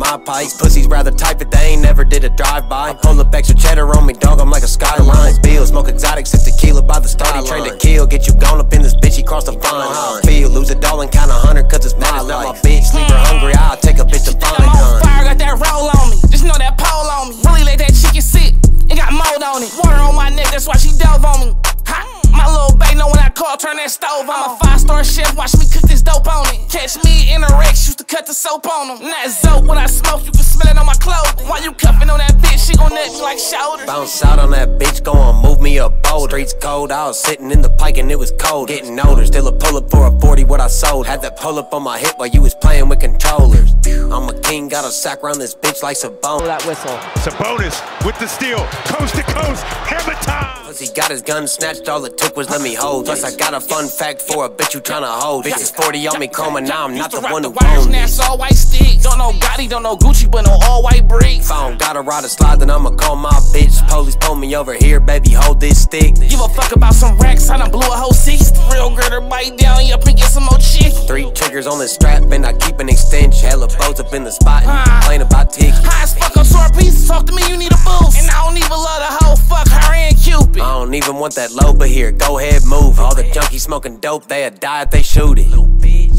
pipe. pipes. pussies rather type it, they ain't never did a drive-by. Pull up extra cheddar on me, dog, I'm like a skyline. Bill, smoke exotic, sip tequila by the start. He trained to kill, get you gone up in this bitch, he crossed the line. Feel, lose a doll and count a hundred, cause it's my life. My bitch, leave her hungry, I'll take a bitch to find on fire, got that roll on me. Just know that pole on me. Really let that chicken sit. It got mold on it. Water on my neck, that's why she dove on me. Know I call, turn that stove on. I'm a five star chef, watch me cook this dope on it. Catch me in a Rex, used to cut the soap on them. Not zope when I smoke, you can smell it on my clothes. Why you cuffing on that bitch, she gon' nut me like shoulders. Bounce out on that bitch, go on, move me a boat. Streets cold, I was sitting in the pike and it was cold. Getting older, still a pull up for a 40, what I sold. Had that pull up on my hip while you was playing with controllers. I'm a got a sack around this bitch like Sabone. that whistle. Sabonis with the steal, coast to coast, hammer time. Plus he got his gun snatched, all it took was let me hold. Plus I got a fun fact for a bitch you tryna hold. Bitches 40 on me chroma, now I'm not the rock one the who wires, owned now all white sticks. Don't know Gotti, don't know Gucci, but no all white bricks. If I don't gotta ride a slide, then I'ma call my bitch. Police pull me over here, baby, hold this stick. Give a fuck about some racks, I done blew a whole six. Real girl to bite down, you up and get some more chick. Three triggers on the strap, and I keep an extension. Hella boats up in the spot, and you complain about tickets. High as fuck on sore pieces, talk to me, you need a boost. And I don't even love the hoe, fuck her and Cupid. I don't even want that low, but here, go ahead, move. All the junkies smoking dope, they'll die if they shoot it. Little bitch.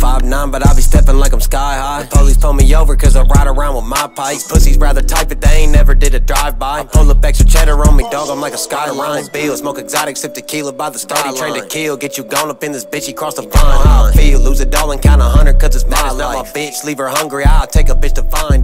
Five nine, but I be stepping like I'm sky high. The Police pull me over cause I ride around with my pipes. Pussies rather type it, they ain't never did a drive-by. I pull up extra cheddar on me, dog, I'm like a skyline. Bill, smoke exotic, sip tequila by the start. He trained to kill, get you gone up in this bitch, he crossed the line. Feel, lose a bitch, leave her hungry, I'll take a bitch to find.